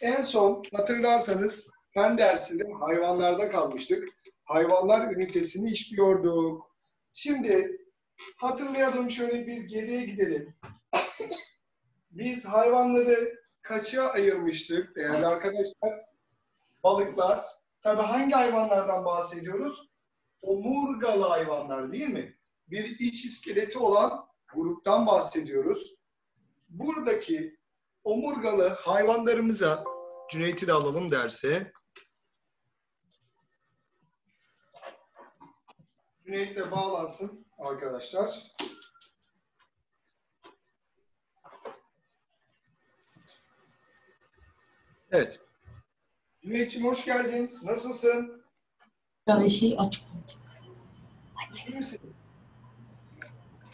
En son hatırlarsanız fen dersinde hayvanlarda kalmıştık. Hayvanlar ünitesini işliyorduk. Şimdi hatırlayalım şöyle bir geriye gidelim. Biz hayvanları kaça ayırmıştık değerli arkadaşlar? Balıklar. Tabii hangi hayvanlardan bahsediyoruz? Omurgalı hayvanlar değil mi? Bir iç iskeleti olan gruptan bahsediyoruz. Buradaki omurgalı hayvanlarımıza Cüneyt'i de alalım derse. Cüneyt de bağlansın arkadaşlar. Evet. Cüneyt'ciğim hoş geldin. Nasılsın? Ya şey aç. İyi misin?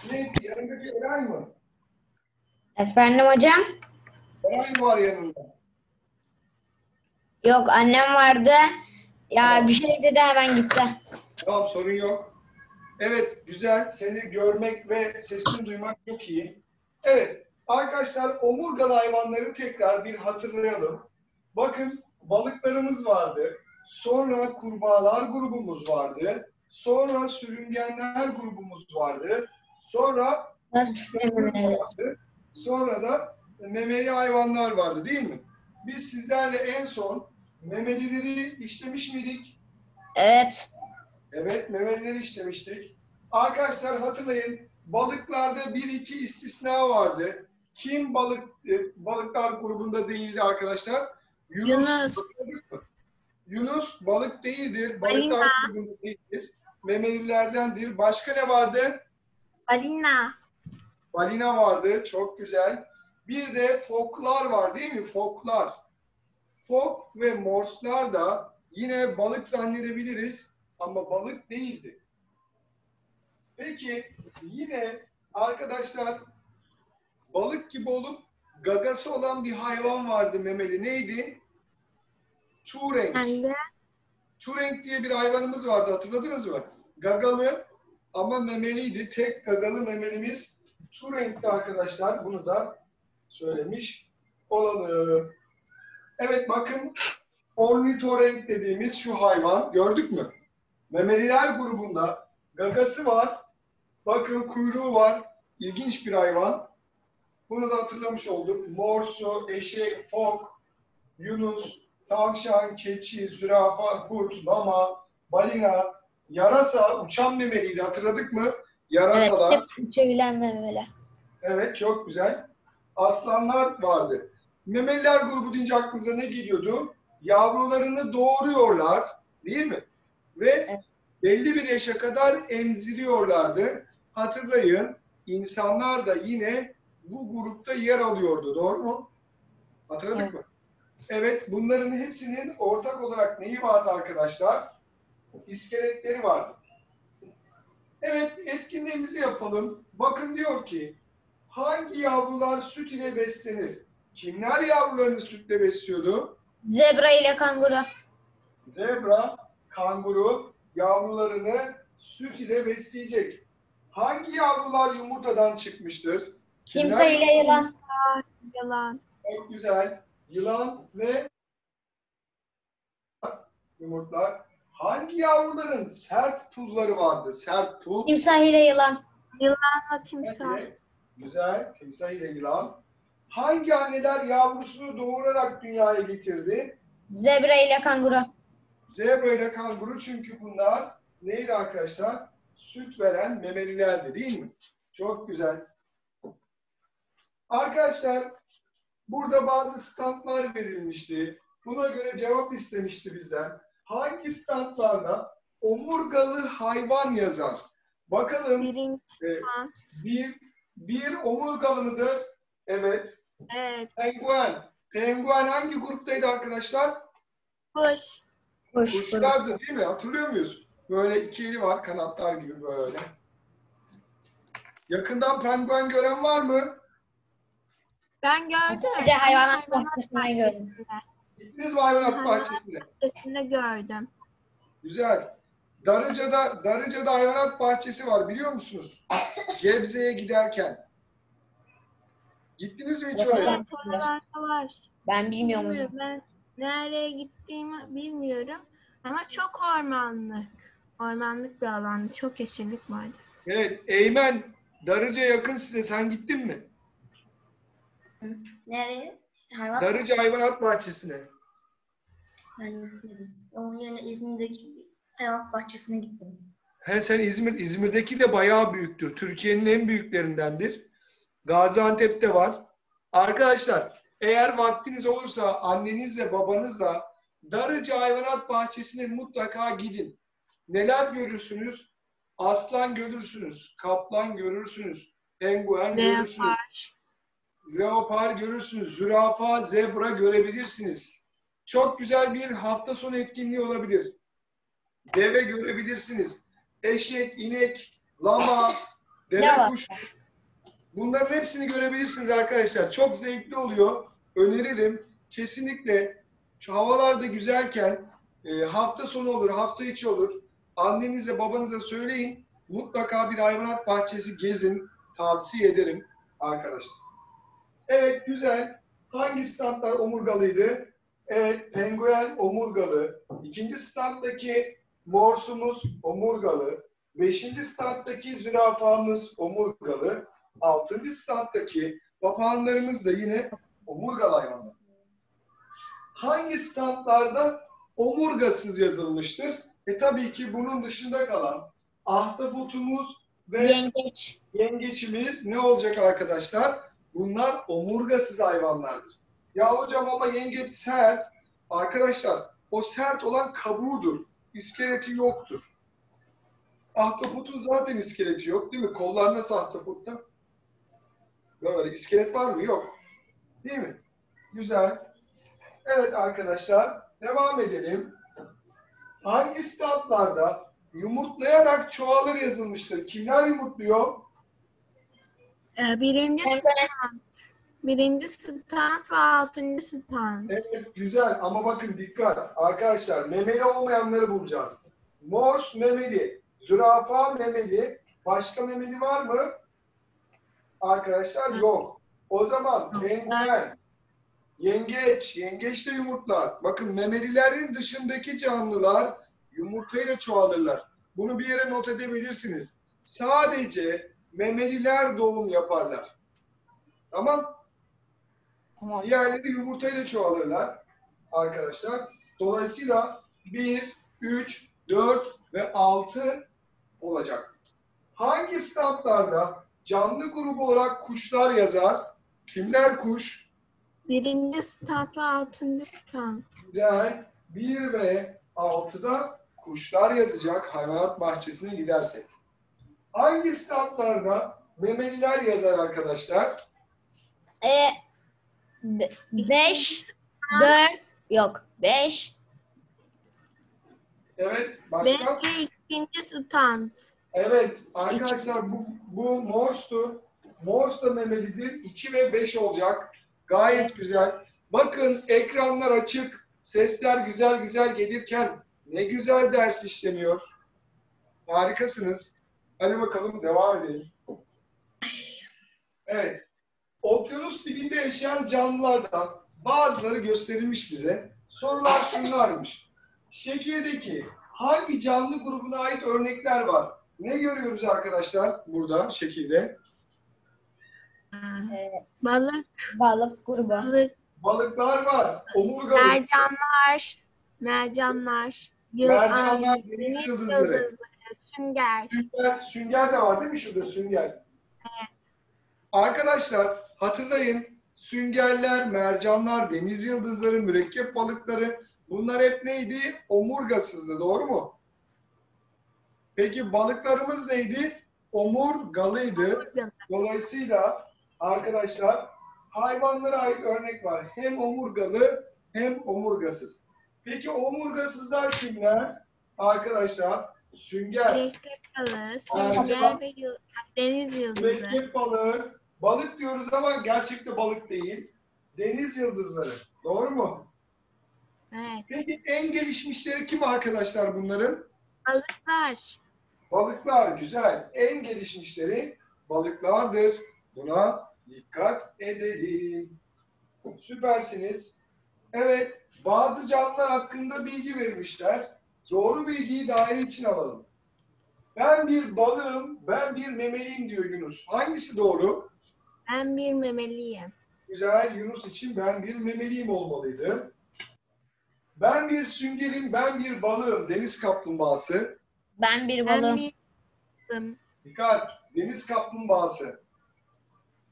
Cüneyt yanındaki Eray mı? Efendim hocam? Mı var yanında? Yok annem vardı. Ya bir şey dedi hemen gitti. Tamam sorun yok. Evet güzel. Seni görmek ve sesini duymak çok iyi. Evet arkadaşlar omurgalı hayvanları tekrar bir hatırlayalım. Bakın balıklarımız vardı. Sonra kurbağalar grubumuz vardı. Sonra sürüngenler grubumuz vardı. Sonra kuşlarımız vardı. Sonra da memeli hayvanlar vardı değil mi? Biz sizlerle en son memelileri işlemiş miydik? Evet. Evet, memelileri işlemiştik. Arkadaşlar hatırlayın, balıklarda bir iki istisna vardı. Kim balık e, balıklar grubunda değildi arkadaşlar? Yunus. Yunus balık değildir, balıklar grubunda değildir. Memelilerdendir. Başka ne vardı? Alina. Balina vardı, çok güzel. Bir de foklar var değil mi? Foklar. Fok ve morslar da yine balık zannedebiliriz ama balık değildi. Peki yine arkadaşlar balık gibi olup gagası olan bir hayvan vardı memeli. Neydi? Turenk. Turenk diye bir hayvanımız vardı hatırladınız mı? Gagalı ama memeliydi. Tek gagalı memelimiz Turenk'ti arkadaşlar. Bunu da söylemiş olalım. Evet bakın ornitorenk dediğimiz şu hayvan gördük mü? Memeliler grubunda gagası var. Bakın kuyruğu var. İlginç bir hayvan. Bunu da hatırlamış olduk. Morsu, eşek, fok, yunus, tavşan, keçi, zürafa, kurt, lama, balina, yarasa, uçan memeliydi. Hatırladık mı? Evet. Yarasalar. Hep uçabilen memeli. Evet çok güzel. Aslanlar vardı. Memeliler grubu deyince aklımıza ne geliyordu? Yavrularını doğuruyorlar değil mi? Ve belli bir yaşa kadar emziriyorlardı. Hatırlayın insanlar da yine bu grupta yer alıyordu. Doğru mu? Hatırladık Evet. mı? Evet bunların hepsinin ortak olarak neyi vardı arkadaşlar? İskeletleri vardı. Evet etkinliğimizi yapalım. Bakın diyor ki hangi yavrular süt ile beslenir? Kimler yavrularını sütle besliyordu? Zebra ile kanguru. Zebra, kanguru yavrularını süt ile besleyecek. Hangi yavrular yumurtadan çıkmıştır? Kimler Timsah ile yılan. Yalan. Çok güzel. Yılan ve yumurtlar. Hangi yavruların sert pulları vardı? Sert pul. Timsah ile yılan. Yılanla timsah. Evet. Güzel. Timsah ile yılan. Hangi anneler yavrusunu doğurarak dünyaya getirdi? Zebra ile kanguru. Zebra ile kanguru çünkü bunlar neydi arkadaşlar? Süt veren memelilerdi değil mi? Çok güzel. Arkadaşlar burada bazı standlar verilmişti. Buna göre cevap istemişti bizden. Hangi standlarda omurgalı hayvan yazar? Bakalım Birinci. e, bir, bir omurgalı mıdır? Evet. Evet. Penguen. Penguen hangi gruptaydı arkadaşlar? Kuş. Kuş. Kuşlardı değil mi? Hatırlıyor muyuz? Böyle iki eli var kanatlar gibi böyle. Yakından penguen gören var mı? Ben gördüm. Sadece hayvanat bahçesinde gördüm. Gittiniz mi hayvanat bahçesine? Bahçesinde gördüm. Güzel. Darıca'da, Darıca'da hayvanat bahçesi var biliyor musunuz? Gebze'ye giderken. Gittiniz mi hiç oraya? Oralarda var. Ben bilmiyorum hocam. Ben nereye gittiğimi bilmiyorum. Ama çok ormanlık. Ormanlık bir alandı. Çok yeşillik vardı. Evet, Eymen, Darıca yakın size. Sen gittin mi? Nereye? Hayvan. Darıca Hayvanat Bahçesi'ne. Ben gitmedim. Onun yerine İzmir'deki bir hayvan bahçesine gittim. He sen İzmir, İzmir'deki de bayağı büyüktür. Türkiye'nin en büyüklerindendir. Gaziantep'te var. Arkadaşlar eğer vaktiniz olursa annenizle babanızla Darıca Hayvanat Bahçesi'ne mutlaka gidin. Neler görürsünüz? Aslan görürsünüz, kaplan görürsünüz, penguen görürsünüz, Leopar. leopar görürsünüz, zürafa, zebra görebilirsiniz. Çok güzel bir hafta sonu etkinliği olabilir. Deve görebilirsiniz. Eşek, inek, lama, deve kuşu. Bunların hepsini görebilirsiniz arkadaşlar. Çok zevkli oluyor. Öneririm. Kesinlikle şu havalar da güzelken e, hafta sonu olur, hafta içi olur. Annenize, babanıza söyleyin. Mutlaka bir hayvanat bahçesi gezin. Tavsiye ederim arkadaşlar. Evet güzel. Hangi standlar omurgalıydı? Evet penguen omurgalı. İkinci standdaki morsumuz omurgalı. Beşinci standdaki zürafamız omurgalı. Altıncı standdaki papağanlarımız da yine omurgalı hayvanlar. Hangi standlarda omurgasız yazılmıştır? E tabii ki bunun dışında kalan ahtapotumuz ve Yengeç. yengeçimiz ne olacak arkadaşlar? Bunlar omurgasız hayvanlardır. Ya hocam ama yengeç sert. Arkadaşlar o sert olan kabuğudur. İskeleti yoktur. Ahtapotun zaten iskeleti yok değil mi? Kollar nasıl ahtapotta? Böyle iskelet var mı? Yok. Değil mi? Güzel. Evet arkadaşlar devam edelim. Hangi statlarda yumurtlayarak çoğalır yazılmıştır? Kimler yumurtluyor? Ee, birinci Penguen. Birinci stand ve altıncı stand. Evet güzel ama bakın dikkat arkadaşlar memeli olmayanları bulacağız. Mors memeli, zürafa memeli, başka memeli var mı? Arkadaşlar yok. O zaman penguen, yengeç, yengeç de yumurtlar. Bakın memelilerin dışındaki canlılar yumurtayla çoğalırlar. Bunu bir yere not edebilirsiniz. Sadece memeliler doğum yaparlar. Tamam? Tamam. Diğerleri yumurtayla çoğalırlar arkadaşlar. Dolayısıyla 1, 3, 4 ve 6 olacak. Hangi standlarda canlı grubu olarak kuşlar yazar? Kimler kuş? Birinci stand ve altıncı stand. Güzel. 1 ve 6'da kuşlar yazacak hayvanat bahçesine gidersek. Hangi standlarda memeliler yazar arkadaşlar? E, be- beş, dört, yok. Beş, Evet. Beş Başka? ve ikinci stand. Evet arkadaşlar bu, bu Morse'tu. Morse da memelidir. 2 ve 5 olacak. Gayet güzel. Bakın ekranlar açık. Sesler güzel güzel gelirken ne güzel ders işleniyor. Harikasınız. Hadi bakalım devam edelim. Evet. Okyanus dibinde yaşayan canlılardan bazıları gösterilmiş bize. Sorular şunlarmış. Şekildeki hangi canlı grubuna ait örnekler var? Ne görüyoruz arkadaşlar burada şekilde? Ee, e, Balık, balık grubu. balık, Balıklar var. Omurgalı. mercanlar, mercanlar, yıl- Mercanlar, ay, deniz yıldızları. yıldızları, sünger. Sünger, sünger de var değil mi şurada sünger? Arkadaşlar hatırlayın süngerler, mercanlar, deniz yıldızları, mürekkep balıkları bunlar hep neydi? Omurgasızdı doğru mu? Peki balıklarımız neydi? Omurgalıydı. Dolayısıyla arkadaşlar hayvanlara ait örnek var. Hem omurgalı hem omurgasız. Peki omurgasızlar kimler? Arkadaşlar sünger, Mürekkep balığı, sünger ve deniz yıldızı. mürekkep balığı, balık diyoruz ama gerçekte balık değil. Deniz yıldızları. Doğru mu? Evet. Peki en gelişmişleri kim arkadaşlar bunların? Balıklar. Balıklar güzel. En gelişmişleri balıklardır. Buna dikkat edelim. Süpersiniz. Evet, bazı canlılar hakkında bilgi vermişler. Doğru bilgiyi daire için alalım. Ben bir balığım, ben bir memeliyim diyor Yunus. Hangisi doğru? Ben bir memeliyim. Güzel, Yunus için ben bir memeliyim olmalıydı. Ben bir süngerim, ben bir balığım. Deniz kaplumbağası. Ben bir Ben balığım. bir balığım. Dikkat, deniz kaplumbağası.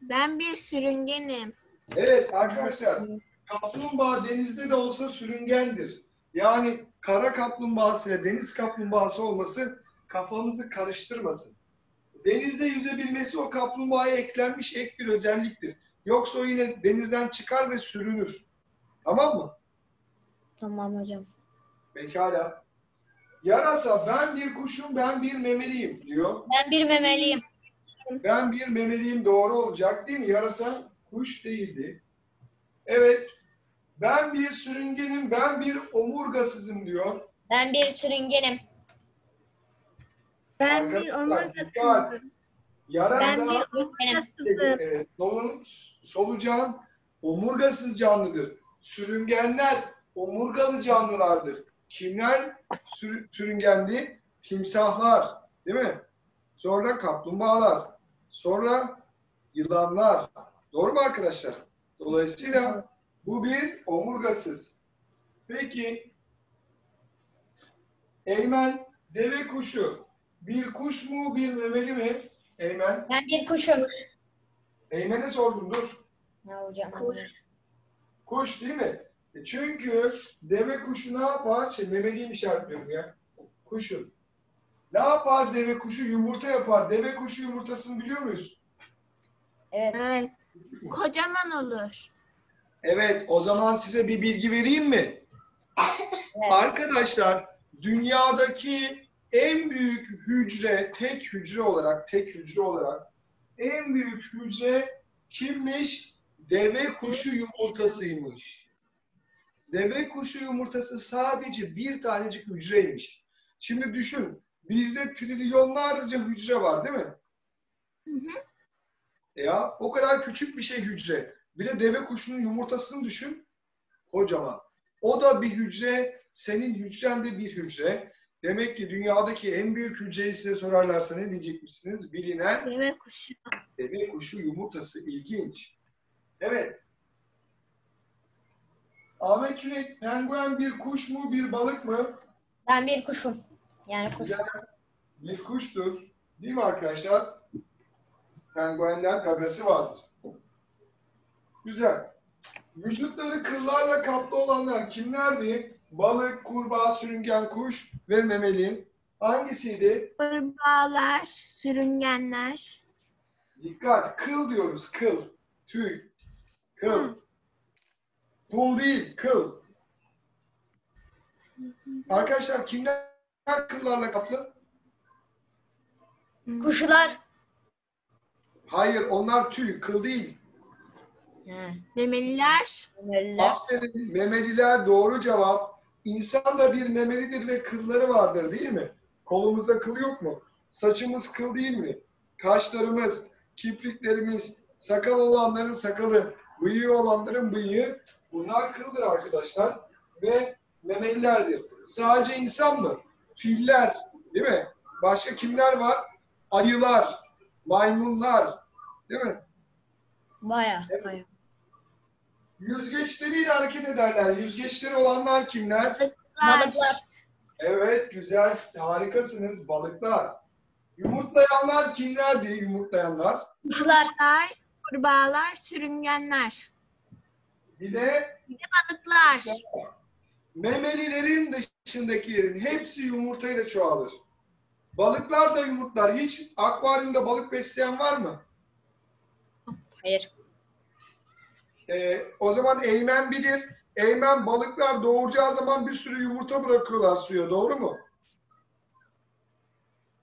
Ben bir sürüngenim. Evet arkadaşlar, kaplumbağa denizde de olsa sürüngendir. Yani kara kaplumbağası ile deniz kaplumbağası olması kafamızı karıştırmasın. Denizde yüzebilmesi o kaplumbağaya eklenmiş ek bir özelliktir. Yoksa o yine denizden çıkar ve sürünür. Tamam mı? Tamam hocam. Pekala. Yarasa ben bir kuşum ben bir memeliyim diyor. Ben bir memeliyim. Ben bir memeliyim doğru olacak değil mi? Yarasa kuş değildi. Evet. Ben bir sürüngenim, ben bir omurgasızım diyor. Ben bir sürüngenim. Ben bir dikkat. omurgasızım. Yarasa, Ben bir omurgasızım. e, solun, solucan omurgasız canlıdır. Sürüngenler omurgalı canlılardır. Kimler sür, sürüngendi? Timsahlar, değil mi? Sonra kaplumbağalar, sonra yılanlar. Doğru mu arkadaşlar? Dolayısıyla bu bir omurgasız. Peki Eymen deve kuşu bir kuş mu bir memeli mi? Eymen. Ben bir kuşum. Eymen'e sordum dur. Ne hocam? Kuş. Kuş değil mi? E çünkü deve kuşu ne yapar? Şey memeliyim işaretliyorum ya. Kuşun. Ne yapar deve kuşu? Yumurta yapar. Deve kuşu yumurtasını biliyor muyuz? Evet. Evet. Kocaman olur. Evet, o zaman size bir bilgi vereyim mi? evet. Arkadaşlar, dünyadaki en büyük hücre, tek hücre olarak, tek hücre olarak en büyük hücre kimmiş? Deve kuşu yumurtasıymış. Deve kuşu yumurtası sadece bir tanecik hücreymiş. Şimdi düşün, bizde trilyonlarca hücre var değil mi? Hı hı. Ya o kadar küçük bir şey hücre. Bir de deve kuşunun yumurtasını düşün. Kocaman. O da bir hücre, senin hücren de bir hücre. Demek ki dünyadaki en büyük hücreyi size sorarlarsa ne diyecek misiniz? Bilinen Deve kuşu. deve kuşu yumurtası. İlginç. Evet. Ahmet Cüneyt, penguen bir kuş mu, bir balık mı? Ben bir kuşum. Yani kuş. Güzel. Bir kuştur. Değil mi arkadaşlar? Penguenler gagası vardır. Güzel. Vücutları kıllarla kaplı olanlar kimlerdi? Balık, kurbağa, sürüngen, kuş ve memeli. Hangisiydi? Kurbağalar, sürüngenler. Dikkat. Kıl diyoruz. Kıl. Tüy. Kıl. Pul değil. Kıl. Arkadaşlar kimler kıllarla kaplı? Kuşlar. Hayır onlar tüy. Kıl değil. He. Memeliler. Memeliler. Aferin. Memeliler doğru cevap. İnsan da bir memelidir ve kılları vardır değil mi? Kolumuzda kıl yok mu? Saçımız kıl değil mi? Kaşlarımız, kipriklerimiz, sakal olanların sakalı, bıyığı olanların bıyığı bunlar kıldır arkadaşlar ve memelilerdir. Sadece insan mı? Filler değil mi? Başka kimler var? Ayılar, maymunlar değil mi? Baya. Evet. baya. Yüzgeçleriyle hareket ederler. Yüzgeçleri olanlar kimler? Balıklar. Evet, güzel, harikasınız. Balıklar. Yumurtlayanlar kimlerdi yumurtlayanlar? Kuşlar. Kurbağalar, sürüngenler. Bir de Balıklar. memelilerin dışındakilerin hepsi yumurtayla çoğalır. Balıklar da yumurtlar. Hiç akvaryumda balık besleyen var mı? Hayır. Ee, o zaman Eymen bilir. Eymen balıklar doğuracağı zaman bir sürü yumurta bırakıyorlar suya. Doğru mu?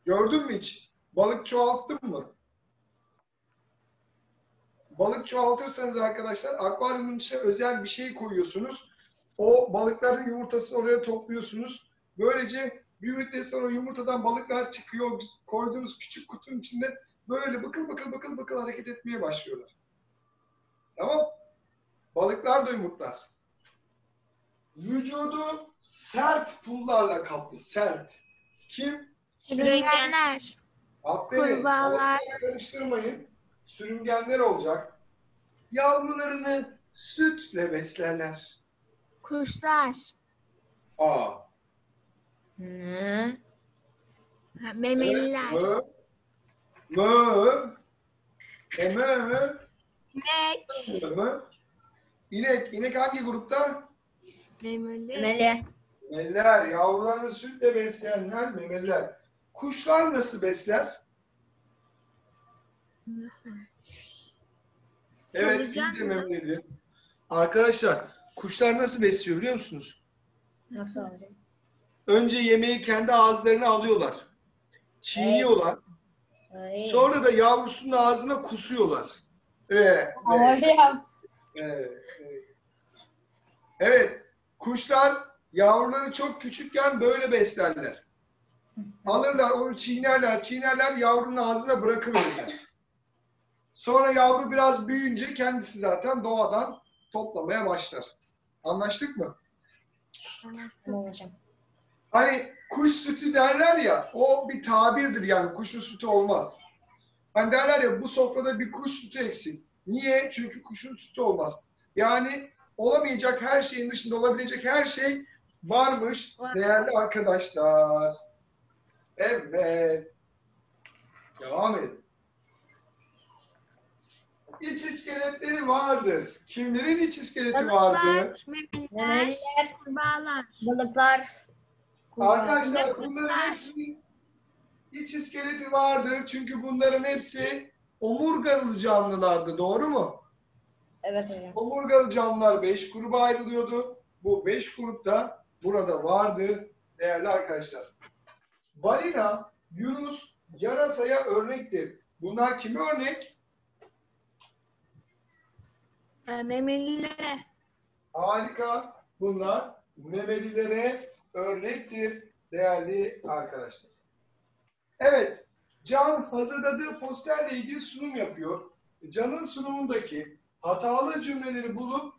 Gördün mü hiç? Balık çoğalttın mı? Balık çoğaltırsanız arkadaşlar akvaryumun içine özel bir şey koyuyorsunuz. O balıkların yumurtasını oraya topluyorsunuz. Böylece bir müddet sonra yumurtadan balıklar çıkıyor. Koyduğunuz küçük kutunun içinde böyle bıkıl bıkıl bıkıl bıkıl hareket etmeye başlıyorlar. Tamam. Balıklar da yumurtlar. Vücudu sert pullarla kaplı. Sert. Kim? Sürüngenler. Aferin. Kurbağalar. Karıştırmayın. Sürüngenler olacak. Yavrularını sütle beslerler. Kuşlar. A. Hı. Memeliler. Mö. Mö. E mö. İnek. Mö. İnek. İnek hangi grupta? Memeli. Memeli. Memeliler. Yavrularını sütle besleyenler memeliler. Kuşlar nasıl besler? Nasıl? Evet, fil de memelidir. Arkadaşlar, kuşlar nasıl besliyor biliyor musunuz? Nasıl oldu? Önce yemeği kendi ağızlarına alıyorlar. Çiğniyorlar. Ay. Sonra da yavrusunun ağzına kusuyorlar. Evet. evet. Hocam. Evet, evet. Evet, kuşlar yavruları çok küçükken böyle beslerler. Alırlar, onu çiğnerler, çiğnerler, yavrunun ağzına bırakıverirler. Sonra yavru biraz büyüyünce kendisi zaten doğadan toplamaya başlar. Anlaştık mı? Anlaştık. Hocam. Hani kuş sütü derler ya, o bir tabirdir yani kuşun sütü olmaz. Hani derler ya bu sofrada bir kuş sütü eksik. Niye? Çünkü kuşun sütü olmaz. Yani olamayacak her şeyin dışında olabilecek her şey varmış Var. değerli arkadaşlar. Evet. Devam edin. İç iskeletleri vardır. Kimlerin iç iskeleti vardır? Balıklar. Memeliler. Kurbağalar. Balıklar. Arkadaşlar bunların hepsinin iç iskeleti vardır. Çünkü bunların hepsi omurgalı canlılardı. Doğru mu? Evet hocam. Omurgalı canlılar 5 gruba ayrılıyordu. Bu 5 grupta burada vardı değerli arkadaşlar. Balina, Yunus, yarasaya örnektir. Bunlar kime örnek? E, Memelilere. Harika. Bunlar memelilere örnektir değerli arkadaşlar. Evet. Can hazırladığı posterle ilgili sunum yapıyor. Can'ın sunumundaki hatalı cümleleri bulup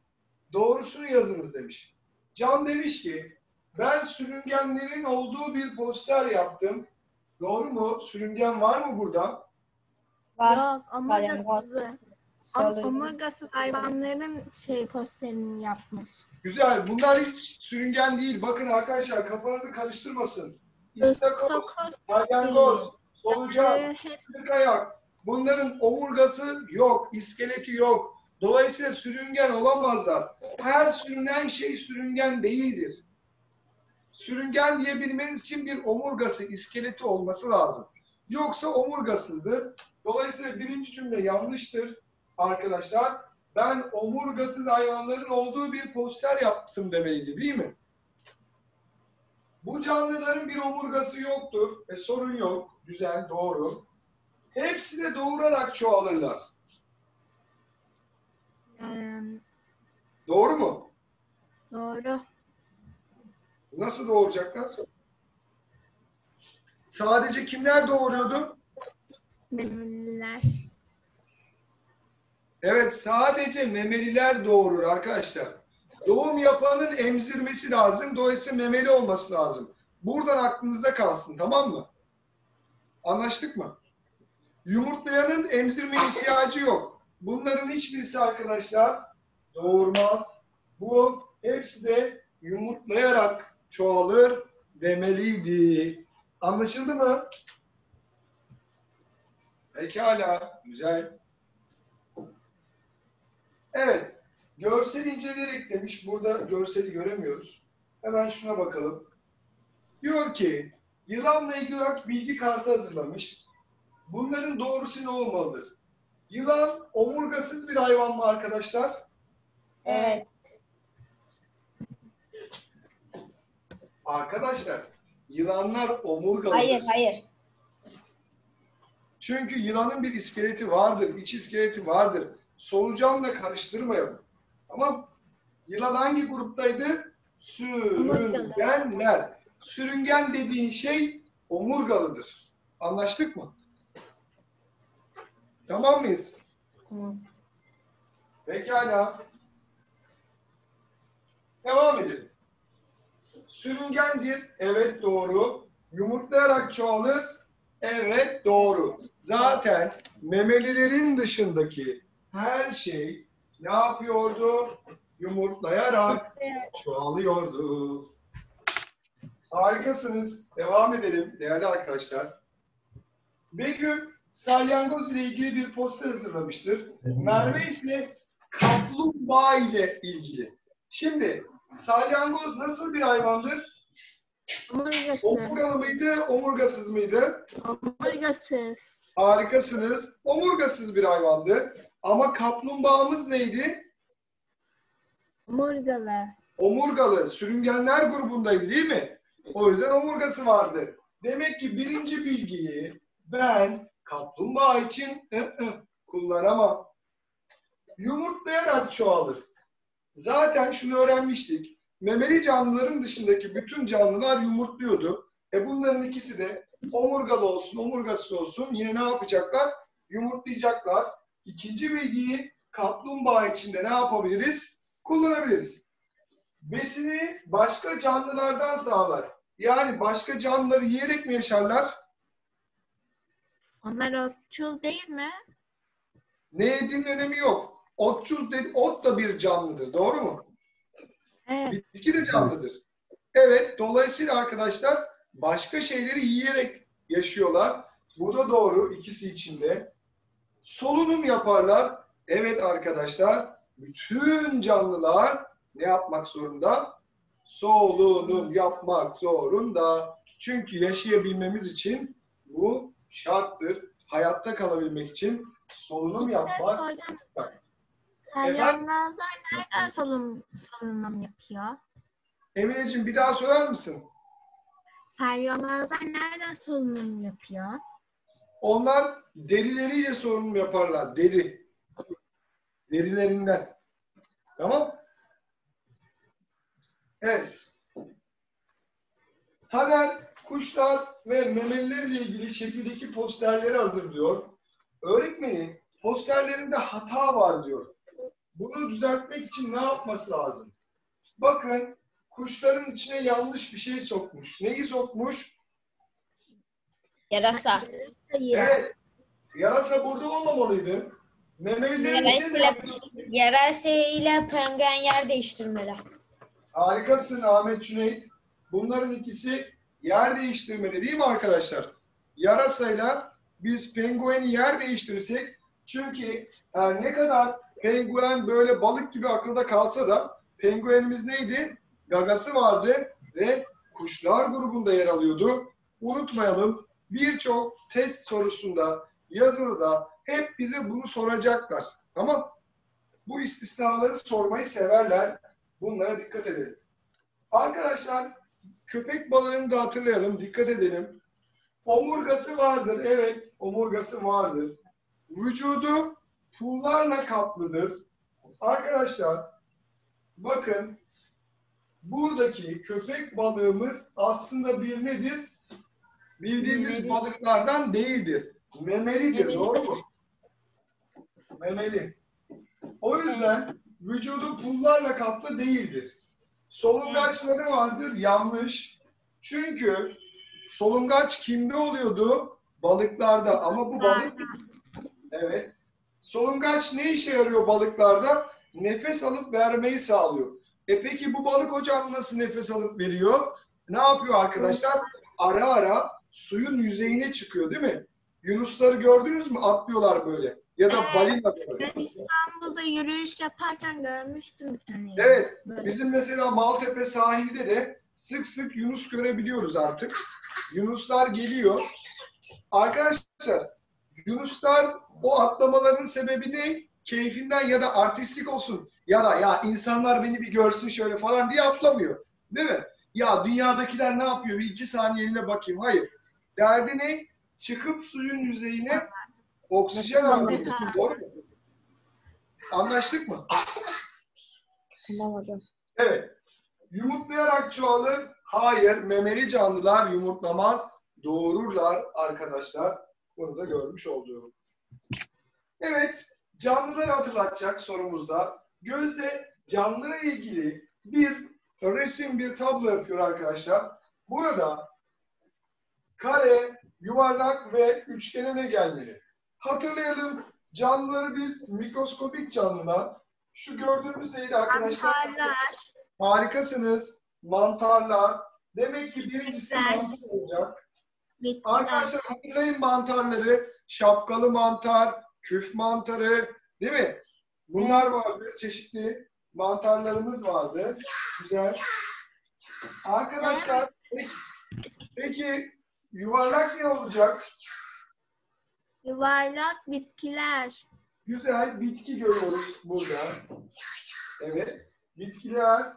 doğrusunu yazınız demiş. Can demiş ki ben sürüngenlerin olduğu bir poster yaptım. Doğru mu? Sürüngen var mı burada? Var. Yok. Omurgasız. Omurgasız hayvanların şey posterini yapmış. Güzel. Bunlar hiç sürüngen değil. Bakın arkadaşlar kafanızı karıştırmasın. İstakoz, Istakoz. salyangoz, solucan, Kırk ayak. Bunların omurgası yok, iskeleti yok. Dolayısıyla sürüngen olamazlar. Her sürünen şey sürüngen değildir. Sürüngen diyebilmeniz için bir omurgası, iskeleti olması lazım. Yoksa omurgasızdır. Dolayısıyla birinci cümle yanlıştır arkadaşlar. Ben omurgasız hayvanların olduğu bir poster yaptım demeliydi değil mi? Bu canlıların bir omurgası yoktur. E sorun yok. Güzel, doğru. Hepsi de doğurarak çoğalırlar. e, Doğru mu? doğru. Nasıl doğuracaklar? Sadece kimler doğuruyordu? Memeliler. Evet, sadece memeliler doğurur arkadaşlar. Doğum yapanın emzirmesi lazım. Dolayısıyla memeli olması lazım. Buradan aklınızda kalsın, tamam mı? Anlaştık mı? Yumurtlayanın emzirme ihtiyacı yok. Bunların hiçbirisi arkadaşlar doğurmaz. Bu hepsi de yumurtlayarak çoğalır demeliydi. Anlaşıldı mı? Pekala, güzel. Evet, görsel inceleyerek demiş. Burada görseli göremiyoruz. Hemen şuna bakalım. Diyor ki, yılanla ilgili olarak bilgi kartı hazırlamış. Bunların doğrusu ne olmalıdır? Yılan omurgasız bir hayvan mı arkadaşlar? Evet. Arkadaşlar, yılanlar omurgalıdır. Hayır hayır. Çünkü yılanın bir iskeleti vardır, iç iskeleti vardır. Solucanla karıştırmayalım. Ama yılan hangi gruptaydı? Sürüngenler. Sürüngen dediğin şey omurgalıdır. Anlaştık mı? Tamam mıyız? Tamam. Pekala. Devam edelim. Sürüngendir. Evet doğru. Yumurtlayarak çoğalır. Evet doğru. Zaten memelilerin dışındaki her şey ne yapıyordu? Yumurtlayarak çoğalıyordu. Harikasınız. Devam edelim değerli arkadaşlar. Begüm salyangoz ile ilgili bir posta hazırlamıştır. Merve ise kaplumbağa ile ilgili. Şimdi salyangoz nasıl bir hayvandır? Omurgasız. Omurgalı mıydı, omurgasız mıydı? Omurgasız. Harikasınız. Omurgasız bir hayvandı. Ama kaplumbağamız neydi? Omurgalı. Omurgalı, sürüngenler grubundaydı değil mi? O yüzden omurgası vardı. Demek ki birinci bilgiyi ben kaplumbağa için ı ı, kullanamam. Yumurtlayarak çoğalır. Zaten şunu öğrenmiştik. Memeli canlıların dışındaki bütün canlılar yumurtluyordu. E bunların ikisi de omurgalı olsun, omurgasız olsun yine ne yapacaklar? Yumurtlayacaklar. İkinci bilgiyi kaplumbağa içinde ne yapabiliriz? Kullanabiliriz. Besini başka canlılardan sağlar. Yani başka canlıları yiyerek mi yaşarlar? Onlar otçul değil mi? Ne yediğinin önemi yok. Otçul de, ot da bir canlıdır. Doğru mu? Evet. Bitki de canlıdır. Evet, dolayısıyla arkadaşlar başka şeyleri yiyerek yaşıyorlar. Bu da doğru ikisi içinde. Solunum yaparlar. Evet arkadaşlar, bütün canlılar ne yapmak zorunda? Solunum yapmak zorunda. Çünkü yaşayabilmemiz için bu şarttır. Hayatta kalabilmek için solunum yapmak. Salyanozlar nereden solunum, solunum yapıyor? Emineciğim bir daha sorar mısın? Salyanozlar nereden solunum yapıyor? Onlar derileriyle sorunum yaparlar. Deri. Derilerinden. Tamam? Evet. Taner, kuşlar ve memelilerle ilgili şekildeki posterleri hazırlıyor. Öğretmeni posterlerinde hata var diyor. Bunu düzeltmek için ne yapması lazım? Bakın kuşların içine yanlış bir şey sokmuş. Neyi sokmuş? Yarasa. Evet. Yarasa burada olmamalıydı. Memelilerin içine de yanlış. Yarasa ile penguen yer değiştirmeli. Harikasın Ahmet Cüneyt. Bunların ikisi yer değiştirmeli değil mi arkadaşlar? Yarasayla biz pengueni yer değiştirirsek çünkü her ne kadar penguen böyle balık gibi akılda kalsa da penguenimiz neydi? Gagası vardı ve kuşlar grubunda yer alıyordu. Unutmayalım birçok test sorusunda yazılıda hep bize bunu soracaklar. Tamam Bu istisnaları sormayı severler. Bunlara dikkat edelim. Arkadaşlar köpek balığını da hatırlayalım, dikkat edelim. Omurgası vardır, evet omurgası vardır. Vücudu pullarla kaplıdır. Arkadaşlar bakın buradaki köpek balığımız aslında bir nedir? Bildiğimiz Memeli. balıklardan değildir. Memelidir, Memeli. doğru mu? Memeli. O yüzden vücudu pullarla kaplı değildir. Solungaçları vardır, yanlış. Çünkü solungaç kimde oluyordu? Balıklarda ama bu balık evet. Solungaç ne işe yarıyor balıklarda? Nefes alıp vermeyi sağlıyor. E peki bu balık hocam nasıl nefes alıp veriyor? Ne yapıyor arkadaşlar? Ara ara suyun yüzeyine çıkıyor değil mi? Yunusları gördünüz mü? Atlıyorlar böyle. Ya da balina böyle. İstanbul'da yürüyüş yaparken görmüştüm bir tane. Evet. Böyle. Bizim mesela Maltepe sahilde de sık sık Yunus görebiliyoruz artık. Yunuslar geliyor. Arkadaşlar Yunuslar o atlamaların sebebi ne? Keyfinden ya da artistik olsun. Ya da ya insanlar beni bir görsün şöyle falan diye atlamıyor. Değil mi? Ya dünyadakiler ne yapıyor? Bir iki saniyeliğine bakayım. Hayır. Derdi ne? Çıkıp suyun yüzeyine oksijen almak. Doğru mu? Anlaştık mı? Tamam hocam. Evet. Yumurtlayarak çoğalır. Hayır. Memeli canlılar yumurtlamaz. Doğururlar arkadaşlar. Bunu da görmüş olduk. Evet. canlıları hatırlatacak sorumuzda. Gözde canlılara ilgili bir resim, bir tablo yapıyor arkadaşlar. Burada kare, yuvarlak ve üçgene ne gelmeli? Hatırlayalım. Canlıları biz mikroskopik canlılar. Şu gördüğümüz neydi arkadaşlar? Mantarlar, Harikasınız. Mantarlar. Demek ki birincisi mantar olacak. bitkiler, Arkadaşlar hatırlayın mantarları. Şapkalı mantar, küf mantarı değil mi? Bunlar vardı. Çeşitli mantarlarımız vardı. Güzel. Arkadaşlar peki, peki yuvarlak ne olacak? Yuvarlak bitkiler, Güzel bitki görüyoruz burada. Evet. Bitkiler.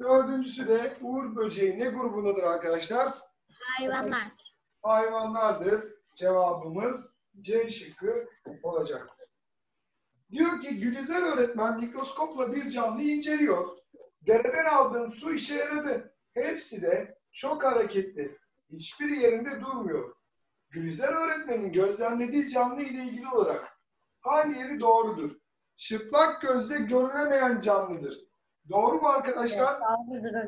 Dördüncüsü de uğur böceği ne grubundadır arkadaşlar? hayvanlar. hayvanlardır. Cevabımız C şıkkı olacaktır. Diyor ki Gülizar öğretmen mikroskopla bir canlıyı inceliyor. Dereden aldığım su işe yaradı. Hepsi de çok hareketli. Hiçbiri yerinde durmuyor. Gülizar öğretmenin gözlemlediği canlı ile ilgili olarak hangi yeri doğrudur? Çıplak gözle görülemeyen canlıdır. Doğru mu arkadaşlar?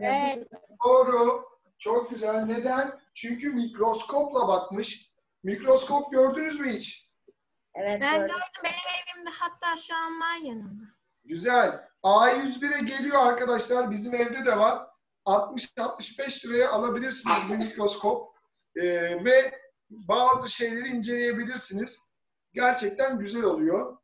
Evet. Doğru. Çok güzel. Neden? Çünkü mikroskopla bakmış. Mikroskop gördünüz mü hiç? Evet Ben gördüm benim evimde hatta şu an var yanımda. Güzel. A101'e geliyor arkadaşlar. Bizim evde de var. 60-65 liraya alabilirsiniz bu mikroskop. Ee, ve bazı şeyleri inceleyebilirsiniz. Gerçekten güzel oluyor.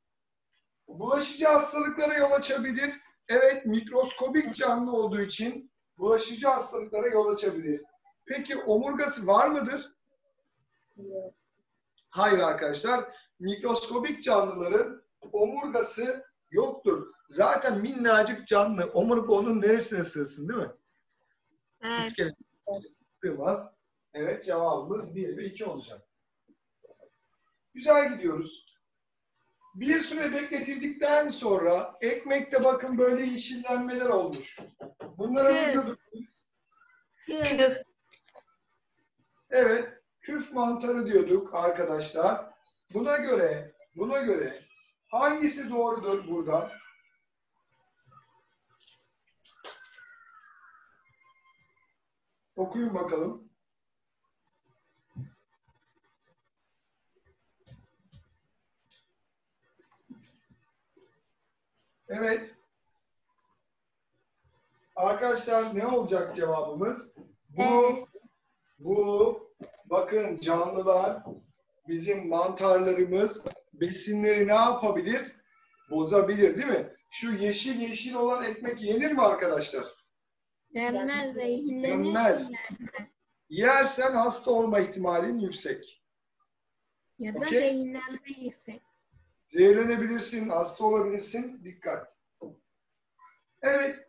Bulaşıcı hastalıklara yol açabilir. Evet, mikroskobik canlı olduğu için bulaşıcı hastalıklara yol açabilir. Peki omurgası var mıdır? Hayır arkadaşlar. Mikroskobik canlıların omurgası yoktur. Zaten minnacık canlı. Omurga onun neresine sığsın değil mi? Evet. İskelet sığmaz. Evet cevabımız 1 ve 2 olacak. Güzel gidiyoruz. Bir süre bekletildikten sonra ekmekte bakın böyle yeşillenmeler olmuş. Bunlara ne diyorduk biz? Küf, Evet, küf mantarı diyorduk arkadaşlar. Buna göre, buna göre hangisi doğrudur burada? Okuyun bakalım. Evet. Arkadaşlar ne olacak cevabımız? Bu bu bakın canlılar bizim mantarlarımız besinleri ne yapabilir? Bozabilir değil mi? Şu yeşil yeşil olan ekmek yenir mi arkadaşlar? Yenmez, Yenmez. Yersen hasta olma ihtimalin yüksek. Ya da Okey. zehirlenmeyse. Zehirlenebilirsin, hasta olabilirsin. Dikkat. Evet.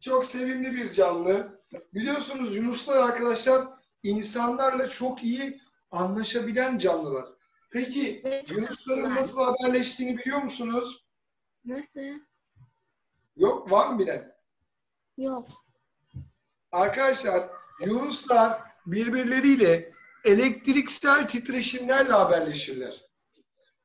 Çok sevimli bir canlı. Biliyorsunuz yunuslar arkadaşlar insanlarla çok iyi anlaşabilen canlılar. Peki yunusların nasıl haberleştiğini biliyor musunuz? Nasıl? Yok var mı bilen? Yok. Arkadaşlar yunuslar birbirleriyle elektriksel titreşimlerle haberleşirler.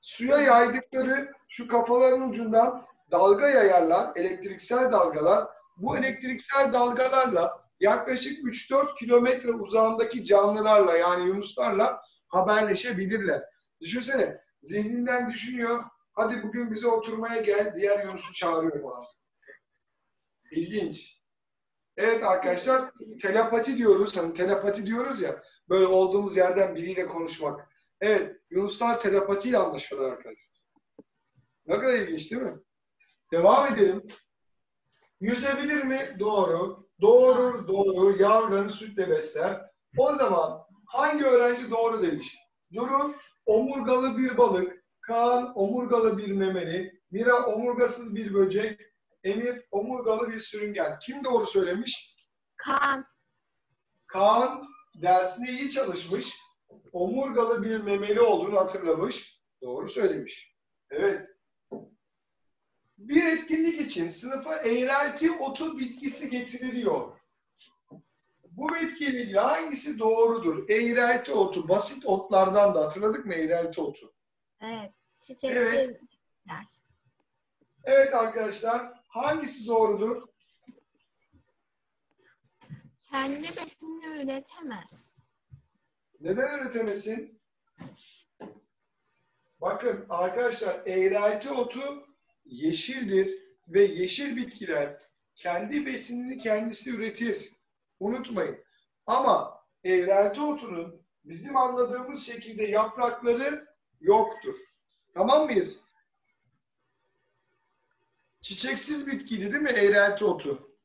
Suya yaydıkları şu kafaların ucundan dalga yayarlar, elektriksel dalgalar. Bu elektriksel dalgalarla yaklaşık 3-4 kilometre uzağındaki canlılarla yani yunuslarla haberleşebilirler. Düşünsene zihninden düşünüyor, hadi bugün bize oturmaya gel, diğer yunusu çağırıyor falan. İlginç. Evet arkadaşlar telepati diyoruz. Hani telepati diyoruz ya. Böyle olduğumuz yerden biriyle konuşmak. Evet Yunuslar telepatiyle anlaşıyorlar arkadaşlar. Ne kadar ilginç değil mi? Devam edelim. Yüzebilir mi? Doğru. Doğurur, doğru. Yavrularını sütle besler. O zaman hangi öğrenci doğru demiş? Duru omurgalı bir balık. Kaan omurgalı bir memeli. Mira omurgasız bir böcek. Emir omurgalı bir sürüngen. Kim doğru söylemiş? Kan. Kaan dersine iyi çalışmış. Omurgalı bir memeli olduğunu hatırlamış. Doğru söylemiş. Evet. Bir etkinlik için sınıfa eğrelti otu bitkisi getiriliyor. Bu bitkiyle hangisi doğrudur? Eğrelti otu, basit otlardan da hatırladık mı eğrelti otu? Evet. Çiçeksiz. Evet. Evet arkadaşlar, hangisi doğrudur? Kendi besinini üretemez. Neden üretemesin? Bakın arkadaşlar, eğrelti otu yeşildir ve yeşil bitkiler kendi besinini kendisi üretir. Unutmayın. Ama eğrelti otunun bizim anladığımız şekilde yaprakları yoktur. Tamam mıyız? Çiçeksiz bitkiydi değil mi eğrelti otu?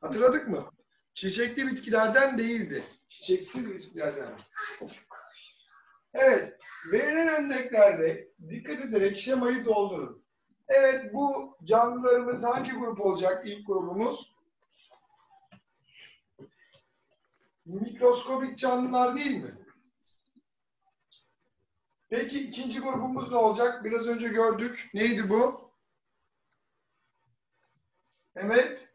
Hatırladık mı? Çiçekli bitkilerden değildi. Çiçeksiz bitkilerden. Evet, verilen örneklerde dikkat ederek şemayı doldurun. Evet, bu canlılarımız hangi grup olacak ilk grubumuz? Mikroskobik canlılar değil mi? Peki ikinci grubumuz ne olacak? Biraz önce gördük. Neydi bu? Evet.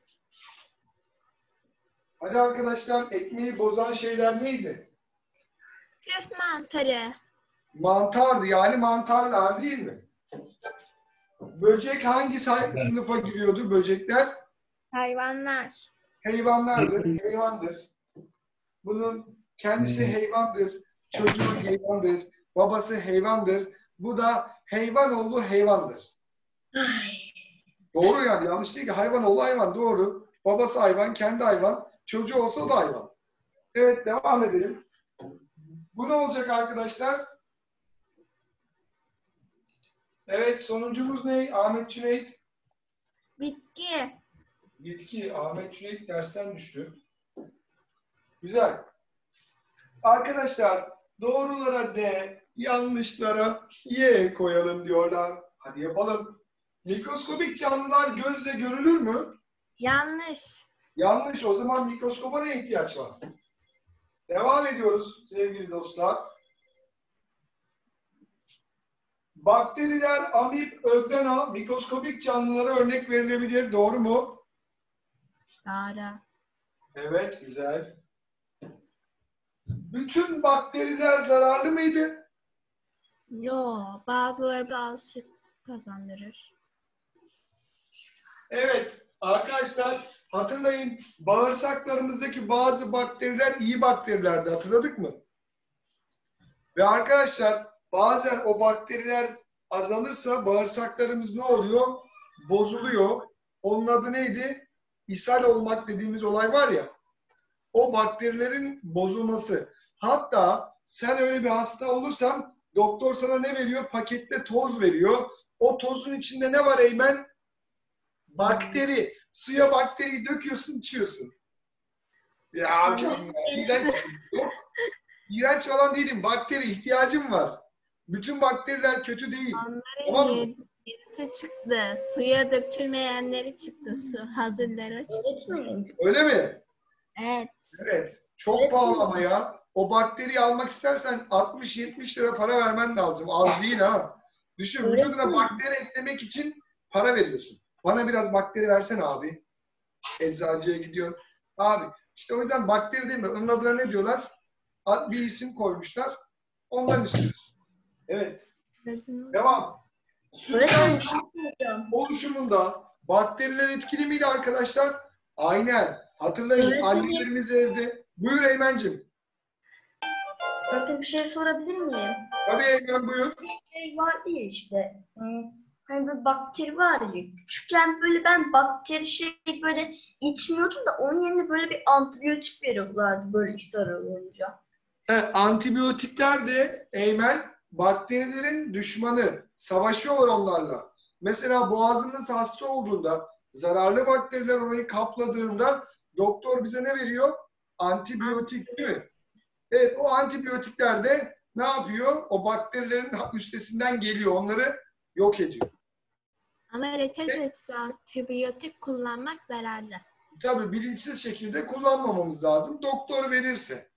Hadi arkadaşlar ekmeği bozan şeyler neydi? Küf mantarı. Mantardı yani mantarlar değil mi? Böcek hangi sınıfa giriyordu böcekler? Hayvanlar. Hayvanlardır, hayvandır. Bunun kendisi hayvandır, çocuğu hayvandır, babası hayvandır. Bu da hayvan oğlu hayvandır. Doğru yani yanlış değil ki hayvan oğlu hayvan doğru. Babası hayvan, kendi hayvan, çocuğu olsa o da hayvan. Evet devam edelim. Bu ne olacak arkadaşlar? Evet sonuncumuz ne? Ahmet Cüneyt. Bitki. Bitki Ahmet Cüneyt dersten düştü. Güzel. Arkadaşlar doğrulara D, yanlışlara Y koyalım diyorlar. Hadi yapalım. Mikroskobik canlılar gözle görülür mü? Yanlış. Yanlış. O zaman mikroskoba ne ihtiyaç var? Devam ediyoruz sevgili dostlar. Bakteriler, amip, öglena, mikroskobik canlılara örnek verilebilir. Doğru mu? Doğru. Evet, güzel. Bütün bakteriler zararlı mıydı? Yo, bazıları bazı kazandırır. Evet, arkadaşlar hatırlayın bağırsaklarımızdaki bazı bakteriler iyi bakterilerdi. Hatırladık mı? Ve arkadaşlar bazen o bakteriler azalırsa bağırsaklarımız ne oluyor? Bozuluyor. Onun adı neydi? İshal olmak dediğimiz olay var ya. O bakterilerin bozulması. Hatta sen öyle bir hasta olursan doktor sana ne veriyor? Pakette toz veriyor. O tozun içinde ne var Eymen? Bakteri. Suya bakteriyi döküyorsun, içiyorsun. Ya ya, iğrenç. Yok. İğrenç falan değilim. Bakteri ihtiyacım var. Bütün bakteriler kötü değil. Tamam Onların mı? yedi- yedisi çıktı. Suya dökülmeyenleri çıktı. Su hazırları çıktı. Öyle mi? Evet. Evet. Çok Evet. pahalı ama ya. O bakteriyi almak istersen 60-70 lira para vermen lazım. Az değil ha. Düşün Evet. vücuduna bakteri eklemek için para veriyorsun. Bana biraz bakteri versene abi. Eczacıya gidiyorsun. Abi işte o yüzden bakteri değil mi? Onun adına ne diyorlar? Ad- Bir isim koymuşlar. Ondan istiyoruz. Evet. Devam. Sütten bir oluşumunda bakteriler etkili miydi arkadaşlar? Aynen. Hatırlayın Öğretmenim. annelerimiz evde. Buyur Eymen'cim. Öğretmenim bir şey sorabilir miyim? Tabii Eymen buyur. Şey vardı ya işte. Hani böyle bakteri var ya. Küçükken böyle ben bakteri şey böyle içmiyordum da onun yerine böyle bir antibiyotik veriyorlardı böyle ishal olunca. He, antibiyotikler de Eymen bakterilerin düşmanı. Savaşıyorlar onlarla. Mesela boğazımız hasta olduğunda zararlı bakteriler orayı kapladığında doktor bize ne veriyor? Antibiyotik değil mi? Evet o antibiyotikler de ne yapıyor? O bakterilerin üstesinden geliyor. Onları yok ediyor. Ama reçetesiz antibiyotik kullanmak zararlı. Tabii bilinçsiz şekilde kullanmamamız lazım. Doktor verirse.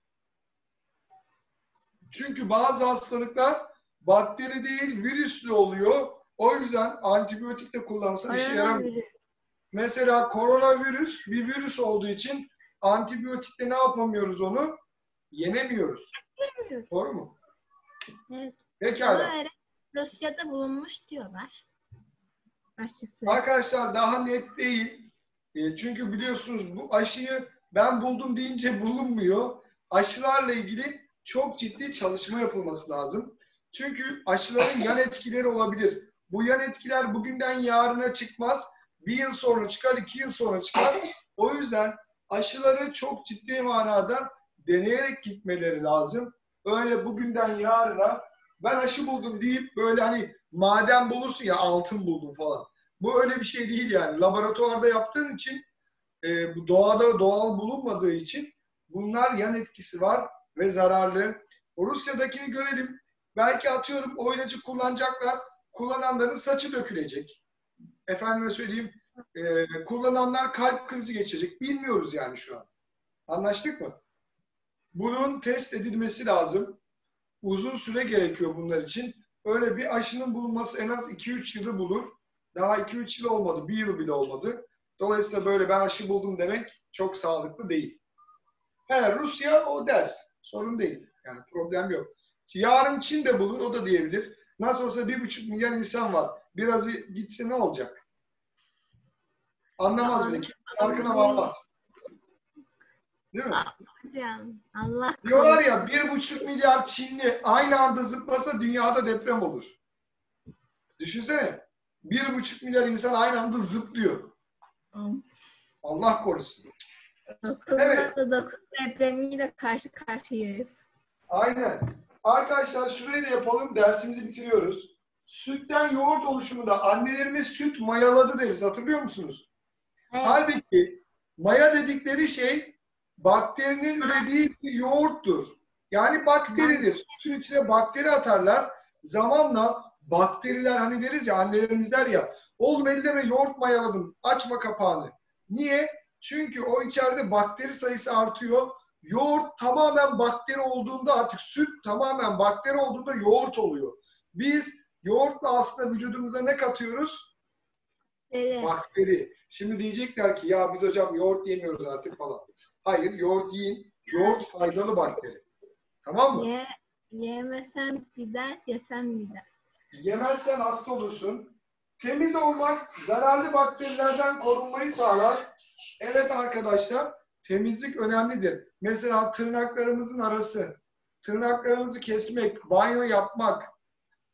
Çünkü bazı hastalıklar bakteri değil virüslü oluyor. O yüzden antibiyotik de kullansa işe yaramıyor. Mesela koronavirüs bir virüs olduğu için antibiyotikle ne yapamıyoruz onu? Yenemiyoruz. Doğru mu? Evet. Pekala. Rusya'da bulunmuş diyorlar. Aşısı. Arkadaşlar daha net değil. E, çünkü biliyorsunuz bu aşıyı ben buldum deyince bulunmuyor. Aşılarla ilgili çok ciddi çalışma yapılması lazım. Çünkü aşıların yan etkileri olabilir. Bu yan etkiler bugünden yarına çıkmaz. Bir yıl sonra çıkar, iki yıl sonra çıkar. O yüzden aşıları çok ciddi manada deneyerek gitmeleri lazım. Öyle bugünden yarına ben aşı buldum deyip böyle hani maden bulursun ya altın buldum falan. Bu öyle bir şey değil yani. Laboratuvarda yaptığın için e, bu doğada doğal bulunmadığı için bunlar yan etkisi var ve zararlı. Rusya'dakini görelim. Belki atıyorum o ilacı kullanacaklar. Kullananların saçı dökülecek. Efendime söyleyeyim e, kullananlar kalp krizi geçirecek. Bilmiyoruz yani şu an. Anlaştık mı? Bunun test edilmesi lazım. Uzun süre gerekiyor bunlar için. Öyle bir aşının bulunması en az 2-3 yılı bulur. Daha 2-3 yıl olmadı, bir yıl bile olmadı. Dolayısıyla böyle ben aşı buldum demek çok sağlıklı değil. He, Rusya o der. Sorun değil. Yani problem yok. Yarın Çin de bulur, o da diyebilir. Nasıl olsa bir buçuk milyon insan var. Birazı gitse ne olacak? Anlamaz bile. Farkına varmaz. Değil mi? Hocam Allah Diyorlar ya bir buçuk milyar Çinli aynı anda zıplasa dünyada deprem olur. Düşünsene. Bir buçuk milyar insan aynı anda zıplıyor. Allah korusun. Evet. da dokuz depremiyle karşı karşıyayız. Aynen. Arkadaşlar şurayı da yapalım. Dersimizi bitiriyoruz. Sütten yoğurt oluşumunda annelerimiz süt mayaladı deriz. Hatırlıyor musunuz? Evet. Halbuki maya dedikleri şey bakterinin ürediği bir yoğurttur. Yani bakteridir. Sütün içine bakteri atarlar. Zamanla bakteriler hani deriz ya annelerimiz der ya oğlum elleme yoğurt mayaladım açma kapağını. Niye? Çünkü o içeride bakteri sayısı artıyor. Yoğurt tamamen bakteri olduğunda artık süt tamamen bakteri olduğunda yoğurt oluyor. Biz yoğurtla aslında vücudumuza ne katıyoruz? Evet. bakteri. Şimdi diyecekler ki ya biz hocam yoğurt yemiyoruz artık falan. Hayır yoğurt yiyin. Yoğurt faydalı bakteri. Tamam mı? Ye, yemesem bir dert, yesem bir dert. Yemezsen hasta olursun. Temiz olmak zararlı bakterilerden korunmayı sağlar. Evet arkadaşlar temizlik önemlidir. Mesela tırnaklarımızın arası, tırnaklarımızı kesmek, banyo yapmak.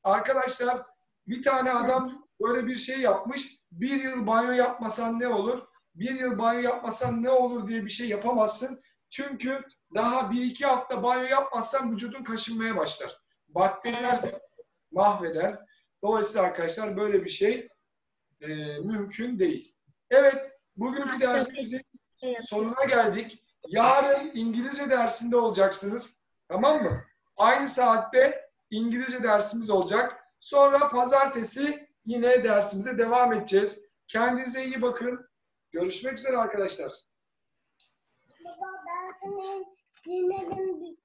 Arkadaşlar bir tane adam böyle bir şey yapmış. Bir yıl banyo yapmasan ne olur? Bir yıl banyo yapmasan ne olur diye bir şey yapamazsın. Çünkü daha bir iki hafta banyo yapmazsan vücudun kaşınmaya başlar. Bakteriler seni mahveder. Dolayısıyla arkadaşlar böyle bir şey e, mümkün değil. Evet, bugünkü dersimizin Şey sonuna geldik. Yarın İngilizce dersinde olacaksınız. Tamam mı? Aynı saatte İngilizce dersimiz olacak. Sonra pazartesi yine dersimize devam edeceğiz. Kendinize iyi bakın. Görüşmek üzere arkadaşlar. Baba ben seni dinledim.